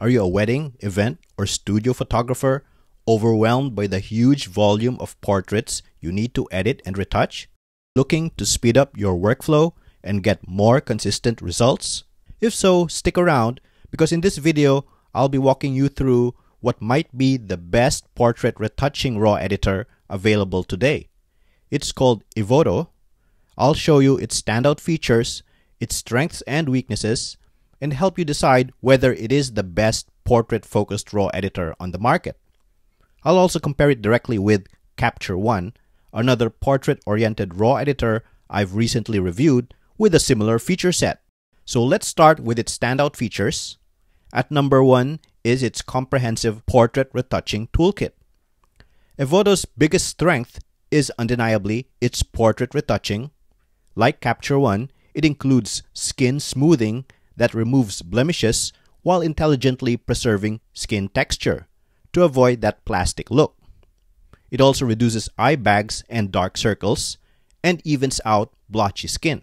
Are you a wedding, event, or studio photographer overwhelmed by the huge volume of portraits you need to edit and retouch? Looking to speed up your workflow and get more consistent results? If so, stick around because in this video, I'll be walking you through what might be the best portrait retouching RAW editor available today. It's called Evoto. I'll show you its standout features, its strengths and weaknesses, and help you decide whether it is the best portrait focused RAW editor on the market. I'll also compare it directly with Capture One, another portrait oriented RAW editor I've recently reviewed with a similar feature set. So let's start with its standout features. At number one is its comprehensive portrait retouching toolkit. Evoto's biggest strength is undeniably its portrait retouching. Like Capture One, it includes skin smoothing that removes blemishes while intelligently preserving skin texture to avoid that plastic look. It also reduces eye bags and dark circles and evens out blotchy skin.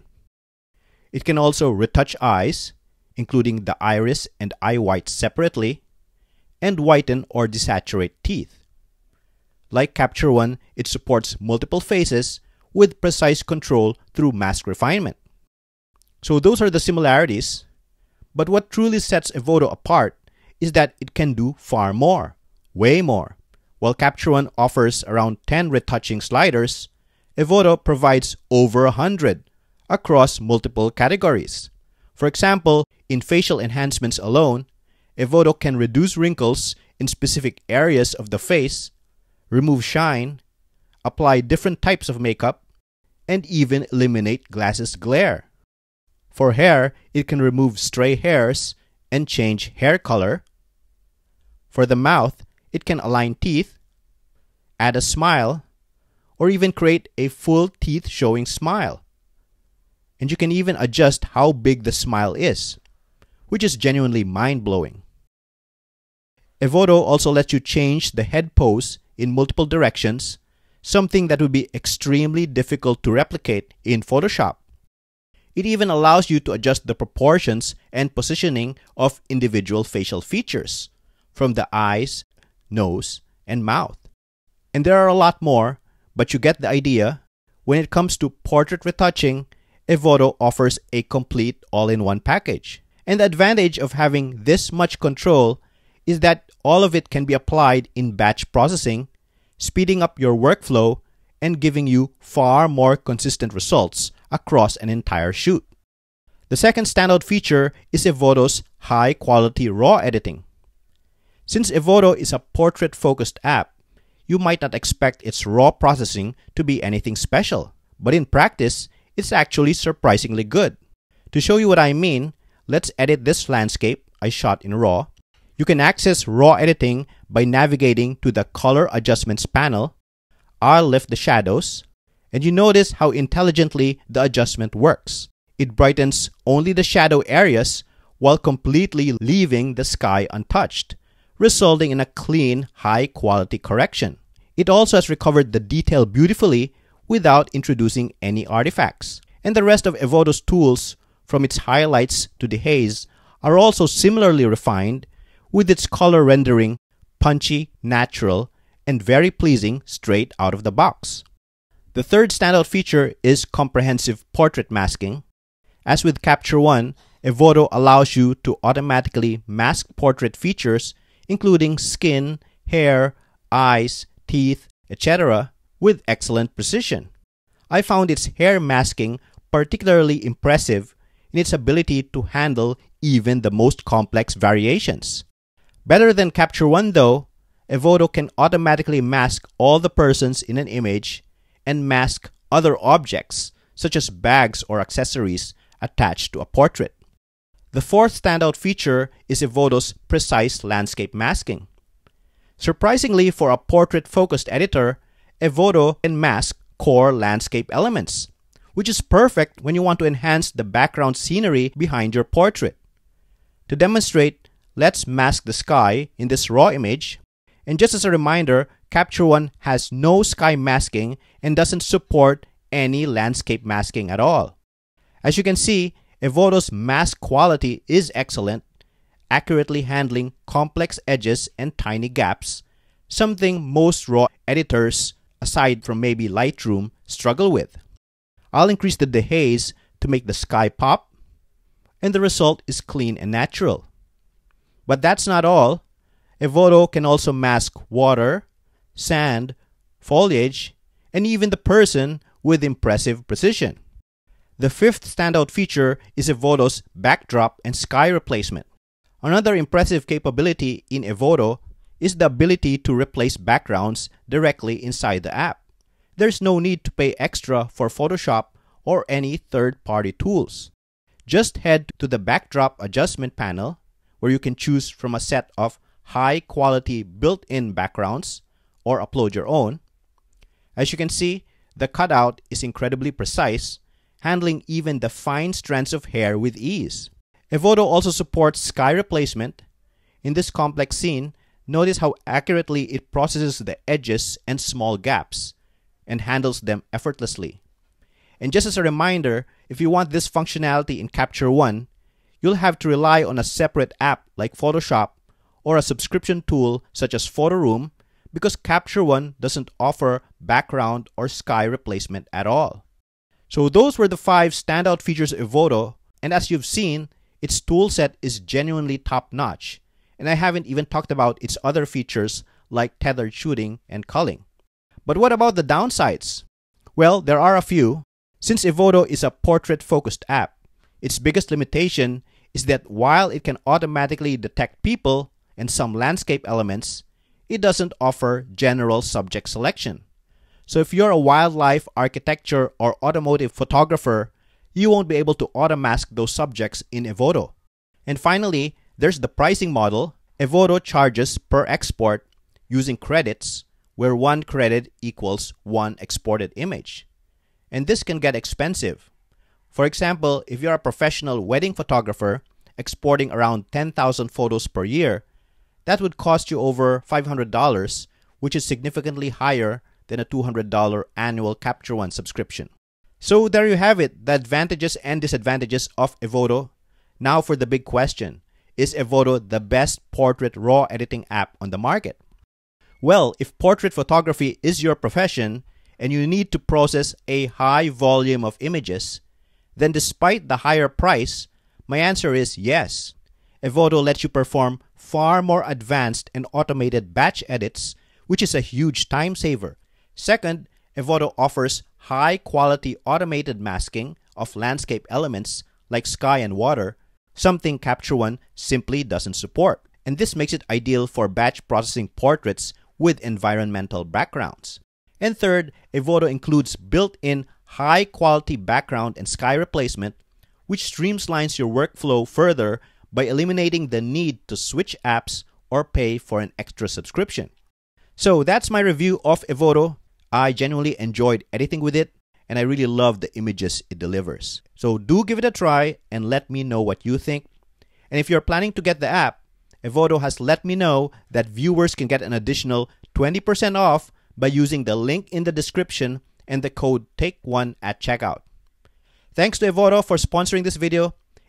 It can also retouch eyes, including the iris and eye whites separately, and whiten or desaturate teeth. Like Capture One, it supports multiple faces with precise control through mask refinement. So those are the similarities. But what truly sets Evoto apart is that it can do far more, way more. While Capture One offers around 10 retouching sliders, Evoto provides over 100 across multiple categories. For example, in facial enhancements alone, Evoto can reduce wrinkles in specific areas of the face, remove shine, apply different types of makeup, and even eliminate glasses glare. For hair, it can remove stray hairs and change hair color. For the mouth, it can align teeth, add a smile, or even create a full teeth showing smile and you can even adjust how big the smile is, which is genuinely mind blowing. Evoto also lets you change the head pose in multiple directions, something that would be extremely difficult to replicate in Photoshop. It even allows you to adjust the proportions and positioning of individual facial features, from the eyes, nose, and mouth. And there are a lot more, but you get the idea. When it comes to portrait retouching, Evoto offers a complete all-in-one package. And the advantage of having this much control is that all of it can be applied in batch processing, speeding up your workflow and giving you far more consistent results across an entire shoot. The second standout feature is Evoto's high quality RAW editing. Since Evoto is a portrait focused app, you might not expect its RAW processing to be anything special. But in practice, it's actually surprisingly good. To show you what I mean, let's edit this landscape I shot in RAW. You can access RAW editing by navigating to the Color Adjustments panel. I'll lift the shadows, and you notice how intelligently the adjustment works. It brightens only the shadow areas while completely leaving the sky untouched, resulting in a clean, high quality correction. It also has recovered the detail beautifully without introducing any artifacts. And the rest of Evoto's tools, from its highlights to the haze, are also similarly refined, with its color rendering punchy, natural, and very pleasing straight out of the box. The third standout feature is comprehensive portrait masking. As with Capture One, Evoto allows you to automatically mask portrait features including skin, hair, eyes, teeth, etc with excellent precision. I found its hair masking particularly impressive in its ability to handle even the most complex variations. Better than Capture One though, Evoto can automatically mask all the persons in an image and mask other objects such as bags or accessories attached to a portrait. The fourth standout feature is Evoto's precise landscape masking. Surprisingly for a portrait-focused editor, Evoto can mask core landscape elements, which is perfect when you want to enhance the background scenery behind your portrait. To demonstrate, let's mask the sky in this raw image. And just as a reminder, Capture One has no sky masking and doesn't support any landscape masking at all. As you can see, Evoto's mask quality is excellent, accurately handling complex edges and tiny gaps, something most RAW editors, aside from maybe Lightroom, struggle with. I'll increase the dehaze to make the sky pop, and the result is clean and natural. But that's not all. Evoto can also mask water, sand, foliage, and even the person with impressive precision. The fifth standout feature is Evoto's backdrop and sky replacement. Another impressive capability in Evoto is the ability to replace backgrounds directly inside the app. There's no need to pay extra for Photoshop or any third-party tools. Just head to the backdrop adjustment panel where you can choose from a set of high quality built-in backgrounds or upload your own. As you can see, the cutout is incredibly precise, handling even the fine strands of hair with ease. Evoto also supports sky replacement. In this complex scene, notice how accurately it processes the edges and small gaps and handles them effortlessly. And just as a reminder, if you want this functionality in Capture One, you'll have to rely on a separate app like Photoshop or a subscription tool such as Photoroom because Capture One doesn't offer background or sky replacement at all. So those were the five standout features of Evoto, and as you've seen, its toolset is genuinely top-notch, and I haven't even talked about its other features like tethered shooting and culling. But what about the downsides? Well, there are a few. Since Evoto is a portrait-focused app, its biggest limitation is that while it can automatically detect people and some landscape elements, it doesn't offer general subject selection. So if you're a wildlife, architecture, or automotive photographer, you won't be able to auto-mask those subjects in Evoto. And finally, there's the pricing model. Evoto charges per export using credits, where one credit equals one exported image. And this can get expensive. For example, if you're a professional wedding photographer exporting around 10,000 photos per year, that would cost you over $500, which is significantly higher than a $200 annual Capture One subscription. So there you have it, the advantages and disadvantages of Evoto. Now for the big question. Is Evoto the best portrait RAW editing app on the market? Well, if portrait photography is your profession and you need to process a high volume of images, then despite the higher price, my answer is yes. Evoto lets you perform far more advanced and automated batch edits, which is a huge time saver. Second, Evoto offers high quality automated masking of landscape elements like sky and water, something Capture One simply doesn't support. And this makes it ideal for batch processing portraits with environmental backgrounds. And third, Evoto includes built-in high quality background and sky replacement, which streamlines your workflow further by eliminating the need to switch apps or pay for an extra subscription. So that's my review of Evoto. I genuinely enjoyed editing with it and I really love the images it delivers. So do give it a try and let me know what you think. And if you're planning to get the app, Evoto has let me know that viewers can get an additional 20% off by using the link in the description and the code TAKE1 at checkout. Thanks to Evoto for sponsoring this video